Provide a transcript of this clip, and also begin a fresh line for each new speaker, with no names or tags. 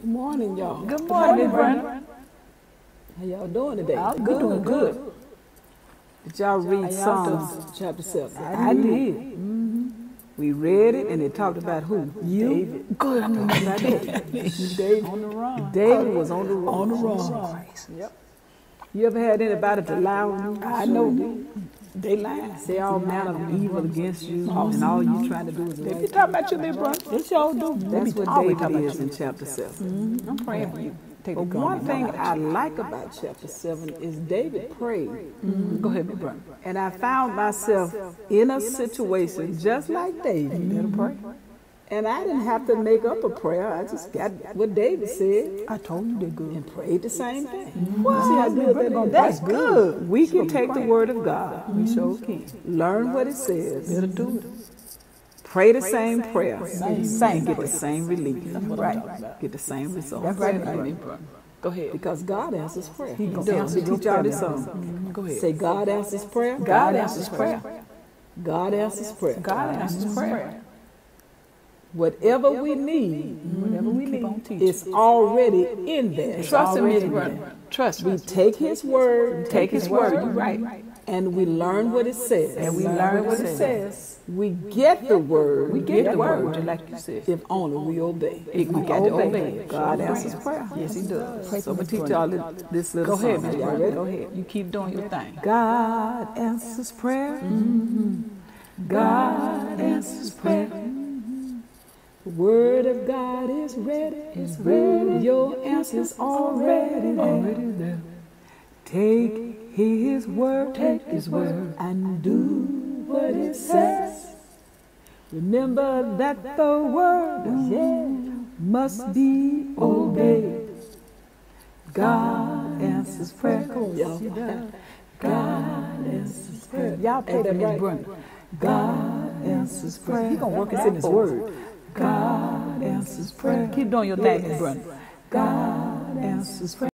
Good morning, y'all.
Good morning, Brenda.
How y'all doing today?
I'm good. doing good.
Did y'all read Psalms chapter 7?
I did. Mm-hmm.
We read it and it talked about who?
You?
David.
Good. I know
Talked about David. David.
On the run.
David was on the run.
On the run.
Yep. You ever had anybody to lie on you?
I know. They lying.
Say all manner of evil against you, and all you trying to do is
They
lie.
be talking about you, big brother. They sure do.
That's what David is in chapter 7. Mm-hmm.
I'm praying for you. Take
But one thing. I like about chapter 7 is David prayed. Mm-hmm.
Go ahead, brother.
And I found myself in a situation just like David.
Better pray.
And I didn't have to make up a prayer. I just got what David said
I told you they're good.
and prayed the same thing. You see how good that is? That's good. We can take the word of God,
We sure can.
learn what it says,
Better do it.
pray the same prayer,
Same-
and get the same relief. Right. Get the same result.
That's right. Go ahead.
Because God answers prayer. He does.
your
teach y'all this song.
Go ahead.
Say God answers prayer.
God answers prayer.
God answers prayer.
God answers prayer.
Whatever we need
Whatever we
Mm-hmm.
need. teaching.
is already in there.
Trust him,
already
big brother.
there.
Trust
We take His word,
Take his word. You're right.
and we learn what it says.
And we learn what it says.
We get the word.
We get the word, like you said.
if only we obey.
If We got to obey.
God answers prayer.
Yes, he does.
So I'm gonna teach y'all this, this little
Go ahead,
song.
Miss
Y'all
Brenda.
ready?
Go ahead. You keep doing your thing.
God answers prayer. God answers prayer. The word of God is ready. It's ready. Your answer's already there.
Already there.
Take His word. Take His word and do what it says. Remember that the word mm. must be obeyed. God answers prayer. Y'all. God answers prayer. Y'all play that right.
Brenda.
God answers prayer.
He gonna work us in his word.
God answers prayer.
Keep doing your thing, Brenda.
God answers prayer.